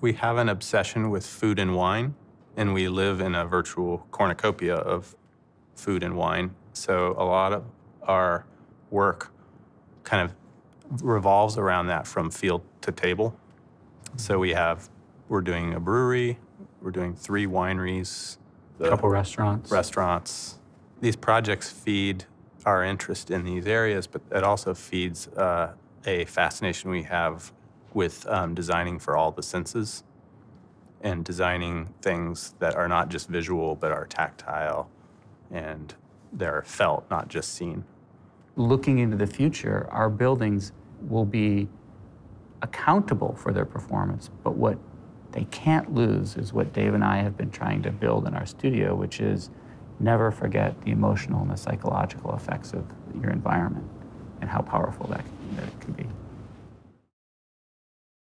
We have an obsession with food and wine, and we live in a virtual cornucopia of food and wine. So a lot of our work kind of revolves around that from field to table. So we have, we're doing a brewery, we're doing three wineries, A couple restaurants. restaurants. These projects feed our interest in these areas, but it also feeds uh, a fascination we have with um, designing for all the senses and designing things that are not just visual, but are tactile and they're felt, not just seen. Looking into the future, our buildings will be accountable for their performance, but what they can't lose is what Dave and I have been trying to build in our studio, which is never forget the emotional and the psychological effects of your environment and how powerful that, that can be.